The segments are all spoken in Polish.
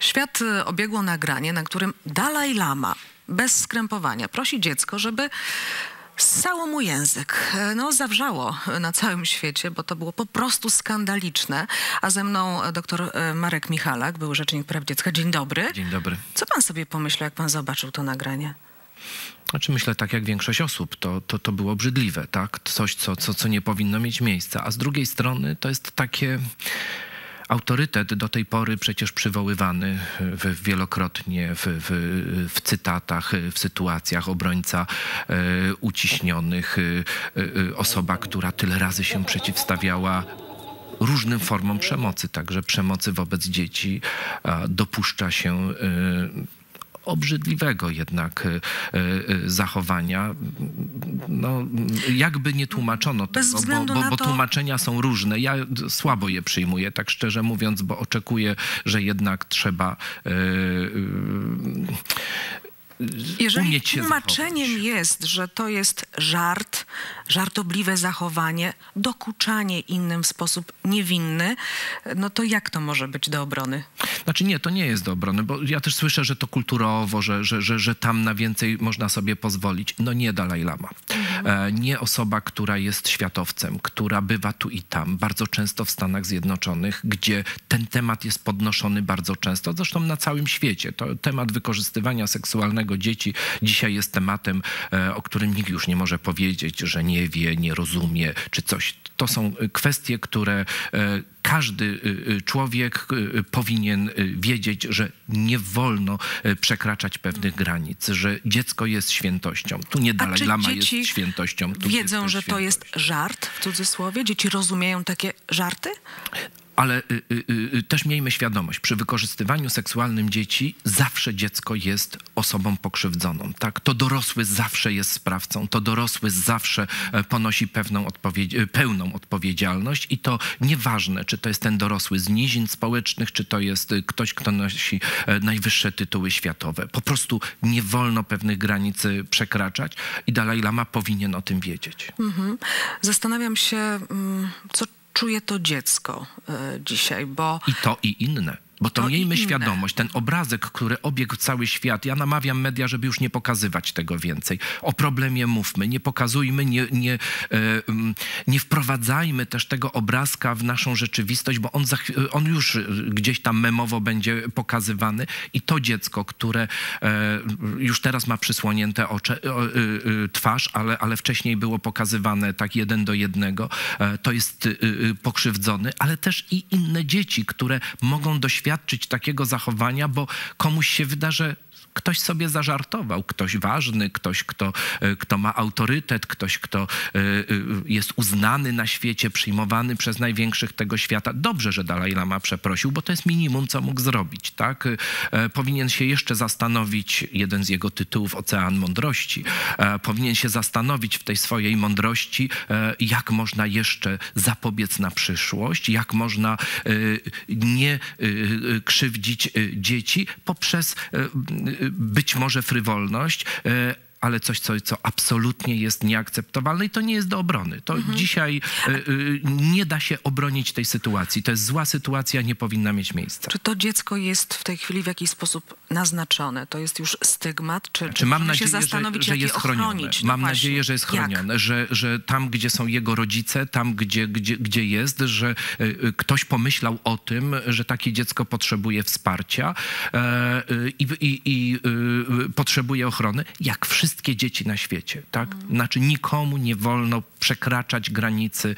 Świat y, obiegło nagranie, na którym Dalaj Lama bez skrępowania prosi dziecko, żeby Ssało mu język. E, No, zawrzało na całym świecie, bo to było po prostu skandaliczne. A ze mną e, dr Marek Michalak, był rzecznik praw dziecka. Dzień dobry. Dzień dobry. Co pan sobie pomyślał, jak pan zobaczył to nagranie? Znaczy myślę tak jak większość osób, to, to, to było obrzydliwe, tak? Coś, co, co, co nie powinno mieć miejsca. A z drugiej strony to jest takie autorytet do tej pory przecież przywoływany w, wielokrotnie w, w, w cytatach, w sytuacjach obrońca e, uciśnionych, e, e, osoba, która tyle razy się przeciwstawiała różnym formom przemocy, także przemocy wobec dzieci, dopuszcza się obrzydliwego jednak e, e, zachowania. No, jakby nie tłumaczono tego, bo, bo, bo to- tłumaczenia są różne. Ja słabo je przyjmuję, tak szczerze mówiąc, bo oczekuję, że jednak trzeba e, Jeżeli tłumaczeniem zachować. jest, że to jest żart, żartobliwe zachowanie, dokuczanie innym w sposób niewinny, no to jak to może być do obrony? Znaczy nie, to nie jest do obrony, bo ja też słyszę, że to kulturowo, że, że, że, że tam na więcej można sobie pozwolić. No nie Dalaj Lama. E, nie osoba, która jest światowcem, która bywa tu i tam, bardzo często w Stanach Zjednoczonych, gdzie ten temat jest podnoszony bardzo często, zresztą na całym świecie. To temat wykorzystywania seksualnego dzieci dzisiaj jest tematem, e, o którym nikt już nie może powiedzieć, że nie wie, nie rozumie, czy coś. To są e, kwestie, które e, każdy y, człowiek powinien wiedzieć, że nie wolno przekraczać pewnych granic, że dziecko jest świętością. Tu nie Dalaj Lama jest świętością. Tu wiedzą, jest że to jest żart, w cudzysłowie? Dzieci rozumieją takie żarty? Ale y, y, y, też miejmy świadomość, przy wykorzystywaniu seksualnym dzieci zawsze dziecko jest osobą pokrzywdzoną. Tak? To dorosły zawsze jest sprawcą, to dorosły zawsze e, ponosi pewną odpowiedź, e, pełną odpowiedzialność i to nieważne, czy to jest ten dorosły z nizin społecznych, czy to jest y, ktoś, kto nosi e, najwyższe tytuły światowe. Po prostu nie wolno pewnych granic y, przekraczać i Dalaj Lama powinien o tym wiedzieć. Mhm. Zastanawiam się, mm, co czuje to dziecko e, dzisiaj, bo I to i inne. Bo to, To miejmy inne. świadomość, ten obrazek, który obiegł cały świat, ja namawiam media, żeby już nie pokazywać tego więcej. O problemie mówmy, nie pokazujmy, nie, nie, e, mm, nie wprowadzajmy też tego obrazka w naszą rzeczywistość, bo on, za, on już e, gdzieś tam memowo będzie pokazywany i to dziecko, które e, już teraz ma przysłonięte oczy, twarz, ale, ale wcześniej było pokazywane tak jeden do jednego, to jest pokrzywdzony, ale też i inne dzieci, które mogą doświadczyć takiego zachowania, bo komuś się wyda, że ktoś sobie zażartował, ktoś ważny, ktoś, kto, e, kto ma autorytet, ktoś, kto e, e, jest uznany na świecie, przyjmowany przez największych tego świata. Dobrze, że Dalaj Lama przeprosił, bo to jest minimum, co mógł zrobić. Tak? Powinien się jeszcze zastanowić, jeden z jego tytułów, Ocean Mądrości, powinien się zastanowić w tej swojej mądrości, jak można jeszcze zapobiec na przyszłość, jak można nie krzywdzić dzieci poprzez być może frywolność, e, ale coś, co, co absolutnie jest nieakceptowalne i to nie jest do obrony. To dzisiaj e, e, nie da się obronić tej sytuacji. To jest zła sytuacja, nie powinna mieć miejsca. czy to dziecko jest w tej chwili w jakiś sposób naznaczone? To jest już stygmat? Czy, Czy mam nadzieję, się zastanowić, że, że jest chronione. No Mam właśnie. nadzieję, że jest Jak? chronione, że, że tam, gdzie są jego rodzice, tam, gdzie, gdzie, gdzie jest, że e, e, ktoś pomyślał o tym, że takie dziecko potrzebuje wsparcia e, i, i, i potrzebuje ochrony, jak wszystkie dzieci na świecie. Tak? Mm. Znaczy nikomu nie wolno przekraczać granicy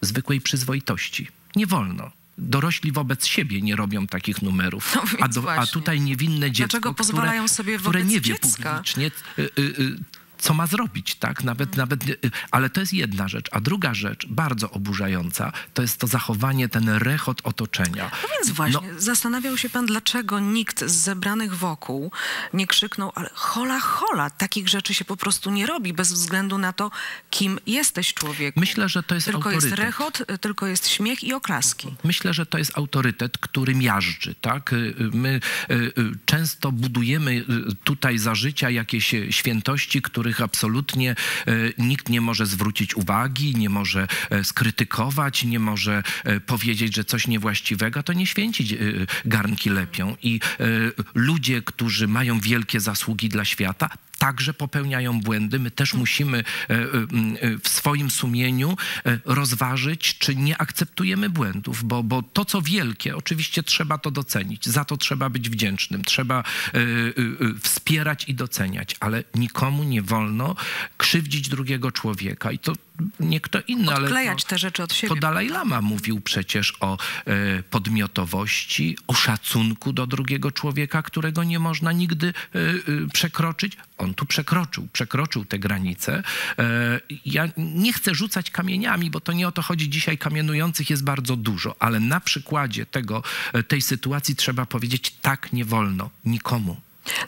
zwykłej przyzwoitości. Nie wolno. Dorośli wobec siebie nie robią takich numerów. No a, do, a tutaj niewinne dziecko, Dlaczego które, pozwalają sobie które wobec nie wie dziecka? publicznie, y, y, y, co ma zrobić, tak? Nawet, nawet, y, ale to jest jedna rzecz. A druga rzecz, bardzo oburzająca, to jest to zachowanie, ten rechot otoczenia. No więc właśnie, No, zastanawiał się pan, dlaczego nikt z zebranych wokół nie krzyknął, ale hola, hola, takich rzeczy się po prostu nie robi, bez względu na to, kim jesteś człowieku. Myślę, że to jest Tylko jest autorytet. rechot, y, tylko jest śmiech i oklaski. Myślę, że to jest autorytet, który miażdży, tak? Y, My często budujemy tutaj za życia jakieś świętości, których których absolutnie e, nikt nie może zwrócić uwagi, nie może e, skrytykować, nie może e, powiedzieć, że coś niewłaściwego, to nie święcić garnki lepią. I ludzie, którzy mają wielkie zasługi dla świata, także popełniają błędy. My też musimy e, e, e, w swoim sumieniu rozważyć, czy nie akceptujemy błędów, bo, bo to, co wielkie, oczywiście trzeba to docenić, za to trzeba być wdzięcznym, trzeba wspierać i doceniać, ale nikomu nie wolno krzywdzić drugiego człowieka i to nie kto inny, ale... To- te rzeczy od siebie. to Dalaj Lama mówił przecież o e, podmiotowości, o szacunku do drugiego człowieka, którego nie można nigdy e, e, przekroczyć. On tu przekroczył, przekroczył te granice. E, ja nie chcę rzucać kamieniami, bo to nie o to chodzi. Dzisiaj kamienujących jest bardzo dużo, ale na przykładzie tego, e, tej sytuacji trzeba powiedzieć, tak nie wolno nikomu.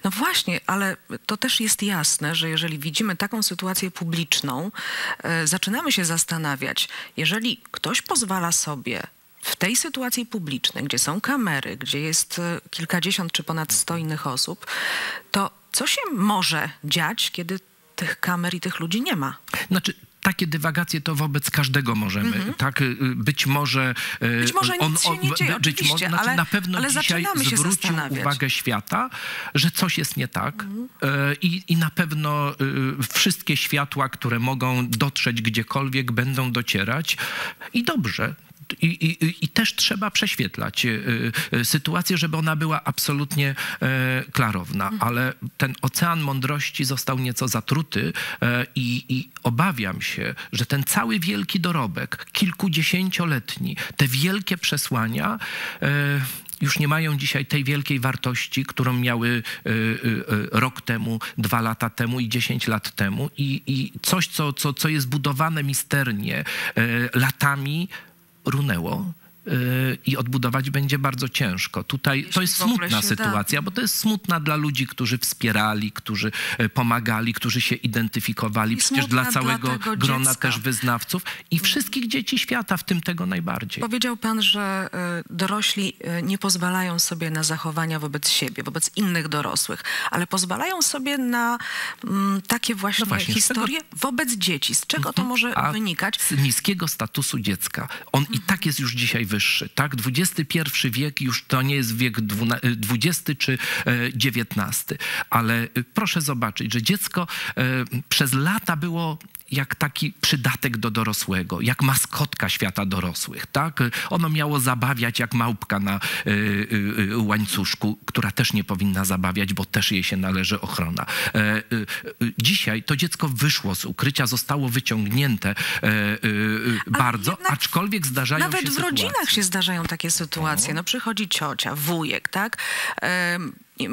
No właśnie, ale to też jest jasne, że jeżeli widzimy taką sytuację publiczną, e, zaczynamy się zastanawiać, jeżeli ktoś pozwala sobie w tej sytuacji publicznej, gdzie są kamery, gdzie jest kilkadziesiąt czy ponad sto innych osób, to co się może dziać, kiedy tych kamer i tych ludzi nie ma? Znaczy, takie dywagacje to wobec każdego możemy. Tak, y, być może. y. Być może nic się nie dzieje, być może, znaczy ale- na pewno ale dzisiaj zwrócił uwagę świata, że coś jest nie tak. Y, I, I na pewno wszystkie światła, które mogą dotrzeć gdziekolwiek, będą docierać. I dobrze. I, i, I też trzeba prześwietlać y, y, sytuację, żeby ona była absolutnie e, klarowna, ale ten ocean mądrości został nieco zatruty e, i, i obawiam się, że ten cały wielki dorobek, kilkudziesięcioletni, te wielkie przesłania e, już nie mają dzisiaj tej wielkiej wartości, którą miały rok temu, dwa lata temu i dziesięć lat temu. I, i coś, co, co, co jest budowane misternie latami, runęło. Y, I odbudować będzie bardzo ciężko. Tutaj to jest smutna da. sytuacja, bo to jest smutna dla ludzi, którzy wspierali, którzy e, pomagali, którzy się identyfikowali, I przecież dla dla całego tego grona dziecka. też wyznawców i wszystkich dzieci świata, w tym tego najbardziej. Powiedział pan, że y, dorośli y, nie pozwalają sobie na zachowania wobec siebie, wobec innych dorosłych, ale pozwalają sobie na mm, takie właśnie, No właśnie, historie wobec dzieci. Z czego to może A wynikać? Z niskiego statusu dziecka. On i tak jest już dzisiaj wyższy. Tak? XXI wiek już to nie jest wiek XX czy XIX. Ale y, proszę zobaczyć, że dziecko e, przez lata było jak taki przydatek do dorosłego, jak maskotka świata dorosłych, tak? Ono miało zabawiać jak małpka na y, y, y, łańcuszku, która też nie powinna zabawiać, bo też jej się należy ochrona. E, y, y, dzisiaj to dziecko wyszło z ukrycia, zostało wyciągnięte e, y, bardzo, jednak aczkolwiek zdarzają Nawet się w sytuacje. rodzinach się zdarzają takie sytuacje. No przychodzi ciocia, wujek, tak?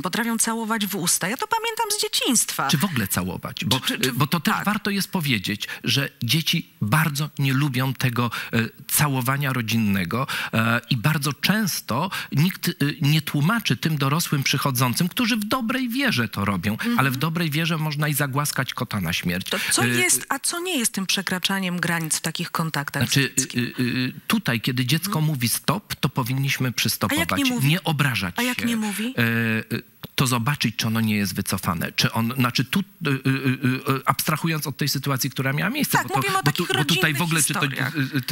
Potrafią całować w usta. Ja to pamiętam z dzieciństwa. Czy w ogóle całować? Bo, Czy- czy- czy- bo to też tak. warto jest powiedzieć, że dzieci bardzo nie lubią tego e, całowania rodzinnego e, i bardzo często nikt e, nie tłumaczy tym dorosłym przychodzącym, którzy w dobrej wierze to robią, ale w dobrej wierze można i zagłaskać kota na śmierć. To co E, jest, a co nie jest tym przekraczaniem granic w takich kontaktach Znaczy, tutaj, kiedy dziecko mówi stop, to powinniśmy przystopować. nie mówi? obrażać A jak się. nie mówi? To zobaczyć, czy ono nie jest wycofane. Czy on, znaczy tu, y, y, y, y, abstrahując od tej sytuacji, która miała miejsce, Tak, bo, to, bo, tu, bo tutaj w ogóle czy to, y,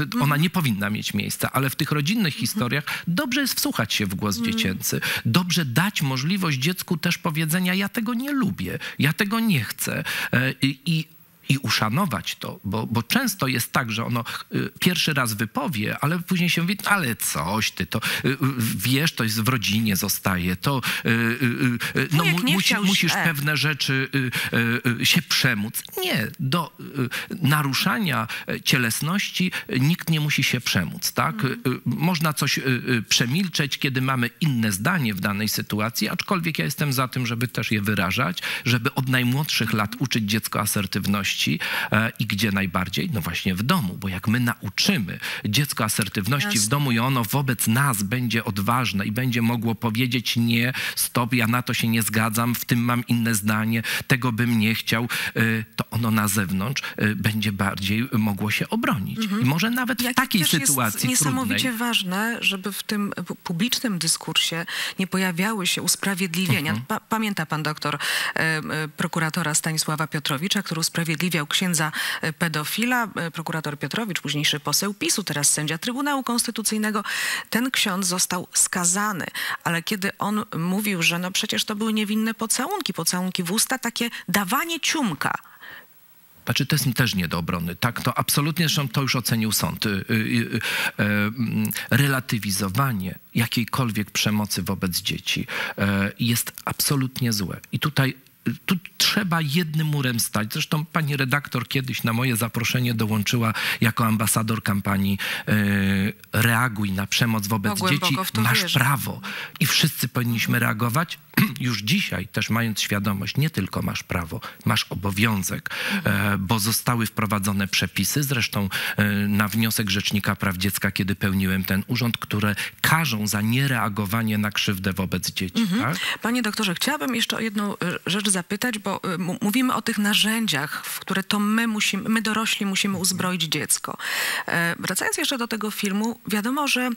y, to ona nie powinna mieć miejsca, ale w tych rodzinnych Mhm. historiach dobrze jest wsłuchać się w głos dziecięcy. Dobrze dać możliwość dziecku też powiedzenia, ja tego nie lubię, ja tego nie chcę. E, I, i uszanować to, bo, bo często jest tak, że ono y, pierwszy raz wypowie, ale później się mówi, ale coś ty, to y, y, wiesz, to jest w rodzinie zostaje, to no, chciał musisz pewne rzeczy się przemóc. Nie, do naruszania cielesności nikt nie musi się przemóc, tak? Y, Można coś przemilczeć, kiedy mamy inne zdanie w danej sytuacji, aczkolwiek ja jestem za tym, żeby też je wyrażać, żeby od najmłodszych lat uczyć dziecko asertywności, asertywności e, i gdzie najbardziej? No właśnie w domu, bo jak my nauczymy dziecko asertywności w Jasne. domu i ono wobec nas będzie odważne i będzie mogło powiedzieć nie, stop, ja na to się nie zgadzam, w tym mam inne zdanie, tego bym nie chciał, y, to ono na zewnątrz y, będzie bardziej mogło się obronić. I może nawet w Jak takiej też sytuacji jest niesamowicie trudnej. ważne, żeby w tym pu- publicznym dyskursie nie pojawiały się usprawiedliwienia. Mhm. Pa, pamięta pan doktor e, e, prokuratora Stanisława Piotrowicza, który usprawiedliwiał księdza e, pedofila. E, Prokurator Piotrowicz, późniejszy poseł PiSu, teraz sędzia Trybunału Konstytucyjnego. Ten ksiądz został skazany, ale kiedy on mówił, że no przecież to były niewinne pocałunki, pocałunki w usta, takie dawanie ciumka. Znaczy, to jest też nie do obrony. Tak, to absolutnie, zresztą to już ocenił sąd. Y, y, y, e, mm, Relatywizowanie jakiejkolwiek przemocy wobec dzieci e, jest absolutnie złe. I tutaj y, tu trzeba jednym murem stać. Zresztą pani redaktor kiedyś na moje zaproszenie dołączyła jako ambasador kampanii e, Reaguj na przemoc wobec No, dzieci. Masz wierzę. prawo. I wszyscy powinniśmy reagować. Już dzisiaj też mając świadomość, nie tylko masz prawo, masz obowiązek, e, bo zostały wprowadzone przepisy, zresztą e, na wniosek Rzecznika Praw Dziecka, kiedy pełniłem ten urząd, które każą za niereagowanie na krzywdę wobec dzieci. Tak? Panie doktorze, chciałabym jeszcze o jedną rzecz zapytać, bo e, mu- mówimy o tych narzędziach, w które to my musimy, my dorośli musimy uzbroić dziecko. E, Wracając jeszcze do tego filmu, wiadomo, że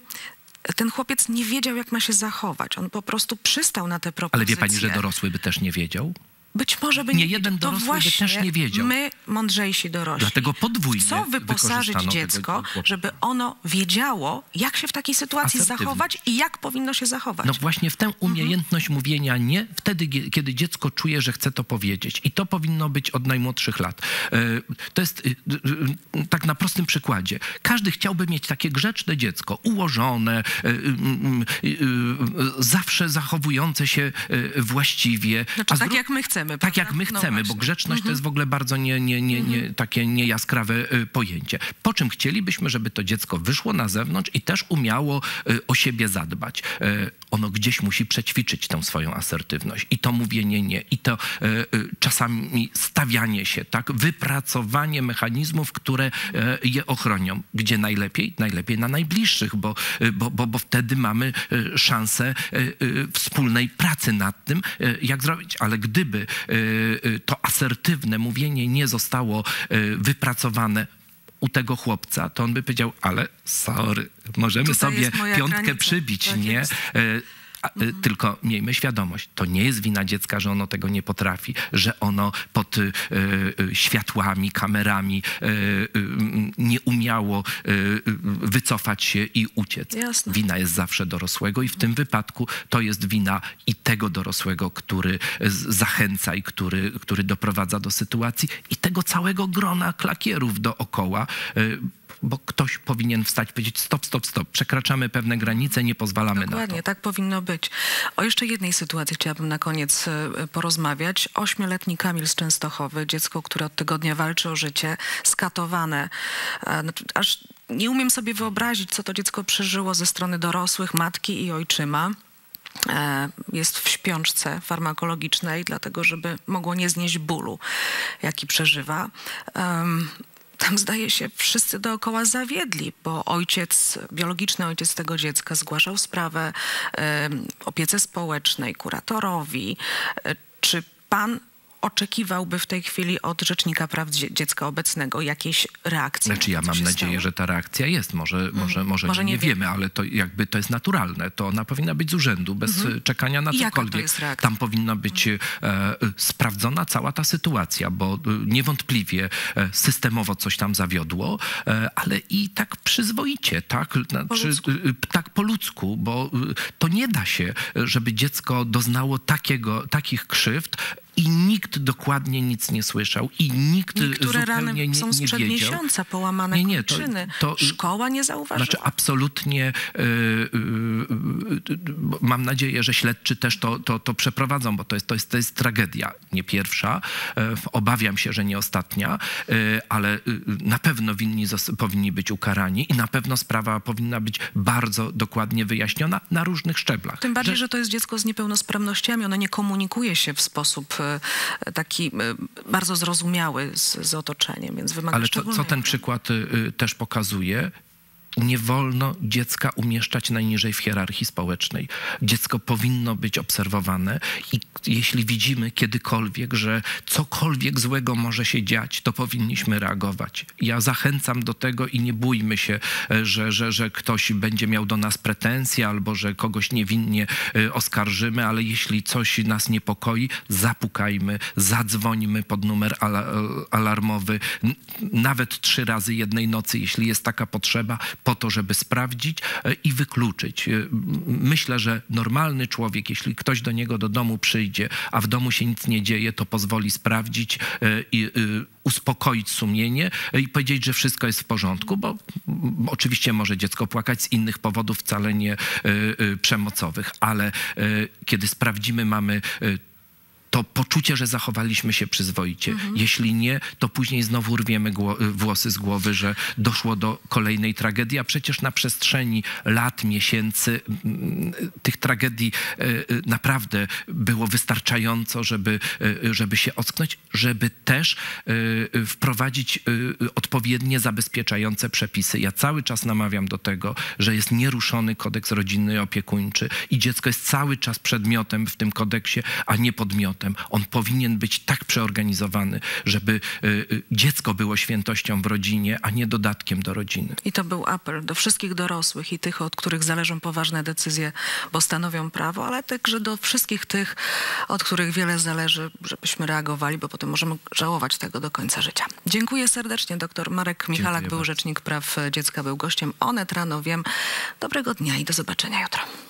ten chłopiec nie wiedział, jak ma się zachować. On po prostu przystał na te Ale propozycje. wie pani, że dorosły by też nie wiedział? Być może by Nie nie jeden wiedział. dorosły by też właśnie nie wiedział. My, mądrzejsi dorośli. Dlatego podwójnie Co wyposażyć dziecko, żeby ono wiedziało, jak się w takiej sytuacji Asertywnie. zachować i jak powinno się zachować? No właśnie w tę Mhm. umiejętność mówienia nie, wtedy, kiedy dziecko czuje, że chce to powiedzieć. I to powinno być od najmłodszych lat. E, To jest y, tak na prostym przykładzie. Każdy chciałby mieć takie grzeczne dziecko, ułożone, y, zawsze zachowujące się właściwie. Znaczy, tak jak my chcemy. Tak jak prawda? my No chcemy, bo właśnie. Mhm. grzeczność to jest w ogóle bardzo nie, nie, nie, nie, takie niejaskrawe y, pojęcie. Po czym chcielibyśmy, żeby to dziecko wyszło na zewnątrz i też umiało y, o siebie zadbać. Ono gdzieś musi przećwiczyć tę swoją asertywność i to mówienie nie, i to y, y, czasami stawianie się, tak, wypracowanie mechanizmów, które y, je ochronią. Gdzie najlepiej? Najlepiej na najbliższych, bo, bo, bo, bo wtedy mamy szansę wspólnej pracy nad tym, jak zrobić. Ale gdyby to asertywne mówienie nie zostało wypracowane u tego chłopca, to on by powiedział, ale sorry, możemy Tutaj sobie piątkę granica. przybić, Tak nie? jest. A, y, Tylko miejmy świadomość, to nie jest wina dziecka, że ono tego nie potrafi, że ono pod y, y, światłami, kamerami y, y, nie umiało y, wycofać się i uciec. Jasne. Wina jest zawsze dorosłego i w tym wypadku to jest wina i tego dorosłego, który zachęca i który, który doprowadza do sytuacji i tego całego grona klakierów dookoła, bo ktoś powinien wstać powiedzieć stop, stop, stop, przekraczamy pewne granice, nie pozwalamy na to. Dokładnie, tak powinno być. O jeszcze jednej sytuacji chciałabym na koniec e, porozmawiać. Ośmioletni Kamil z Częstochowy, dziecko, które od tygodnia walczy o życie, skatowane. E, znaczy, Aż nie umiem sobie wyobrazić, co to dziecko przeżyło ze strony dorosłych, matki i ojczyma. E, Jest w śpiączce farmakologicznej, dlatego żeby mogło nie znieść bólu, jaki przeżywa. Tam zdaje się wszyscy dookoła zawiedli, bo ojciec, biologiczny ojciec tego dziecka zgłaszał sprawę em, opiece społecznej, kuratorowi. E, Czy pan oczekiwałby w tej chwili od Rzecznika Praw Dzie- Dziecka obecnego jakiejś reakcji? Znaczy ja mam nadzieję, stało? że ta reakcja jest. Może, może, może, Może nie, nie wiemy, ale to jakby to jest naturalne. To ona powinna być z urzędu, bez e, czekania na cokolwiek. Tam powinna być e, e, sprawdzona cała ta sytuacja, bo e, niewątpliwie systemowo coś tam zawiodło, e, ale i tak przyzwoicie, tak? Ludzku. e, tak po ludzku, bo to nie da się, żeby dziecko doznało takiego, takich krzywd i nikt dokładnie nic nie słyszał i nikt e, Niektóre zupełnie rany nie, są nie sprzed wiedział. miesiąca, połamane Nie, nie, to- to- Szkoła nie zauważyła. Znaczy absolutnie y, y, y, mam nadzieję, że śledczy też to, to, to przeprowadzą, bo to jest, to, jest, to jest tragedia, nie pierwsza. E, Obawiam się, że nie ostatnia, e, ale y, na pewno winni powinni być ukarani i na pewno sprawa powinna być bardzo dokładnie wyjaśniona na różnych szczeblach. Tym bardziej, że... to jest dziecko z niepełnosprawnościami. Ono nie komunikuje się w sposób e, taki e, bardzo zrozumiały z, z otoczeniem, więc wymaga Ale co, ten przykład y, y, też pokazuje? Nie wolno dziecka umieszczać najniżej w hierarchii społecznej. Dziecko powinno być obserwowane i jeśli widzimy kiedykolwiek, że cokolwiek złego może się dziać, to powinniśmy reagować. Ja zachęcam do tego i nie bójmy się, e, że, że, że ktoś będzie miał do nas pretensje albo że kogoś niewinnie e, oskarżymy, ale jeśli coś nas niepokoi, zapukajmy, zadzwońmy pod numer ala- alarmowy, nawet trzy razy jednej nocy, jeśli jest taka potrzeba, po to, żeby sprawdzić e, i wykluczyć. E, Myślę, że normalny człowiek, jeśli ktoś do niego do domu przyjdzie, a w domu się nic nie dzieje, to pozwoli sprawdzić e, i uspokoić sumienie i powiedzieć, że wszystko jest w porządku, bo oczywiście może dziecko płakać z innych powodów, wcale nie przemocowych, ale kiedy sprawdzimy, mamy to poczucie, że zachowaliśmy się przyzwoicie. Jeśli nie, to później znowu rwiemy gło- włosy z głowy, że doszło do kolejnej tragedii, a przecież na przestrzeni lat, miesięcy mm, tych tragedii e, naprawdę było wystarczająco, żeby, żeby się ocknąć, żeby też wprowadzić odpowiednie zabezpieczające przepisy. Ja cały czas namawiam do tego, że jest nieruszony kodeks rodzinny i opiekuńczy i dziecko jest cały czas przedmiotem w tym kodeksie, a nie podmiotem. On powinien być tak przeorganizowany, żeby y, y, dziecko było świętością w rodzinie, a nie dodatkiem do rodziny. I to był apel do wszystkich dorosłych i tych, od których zależą poważne decyzje, bo stanowią prawo, ale także do wszystkich tych, od których wiele zależy, żebyśmy reagowali, bo potem możemy żałować tego do końca życia. Dziękuję serdecznie. Dr Marek Michalak Dziękuję był bardzo. rzecznik praw dziecka, był gościem Onet Rano Wiem. Dobrego dnia i do zobaczenia jutro.